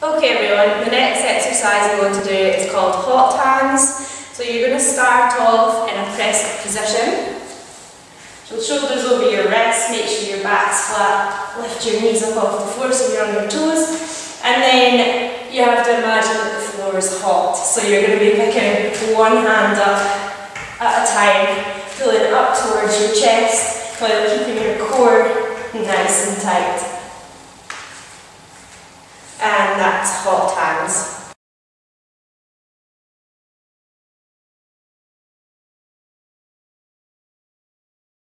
Okay everyone, the next exercise we're going to do is called hot hands. So you're going to start off in a press position. So shoulders over your wrists, make sure your back's flat, lift your knees up off the floor so you're on your toes. And then you have to imagine that the floor is hot. So you're going to be picking one hand up at a time, pulling up towards your chest while keeping your core nice and tight and that's hot hands.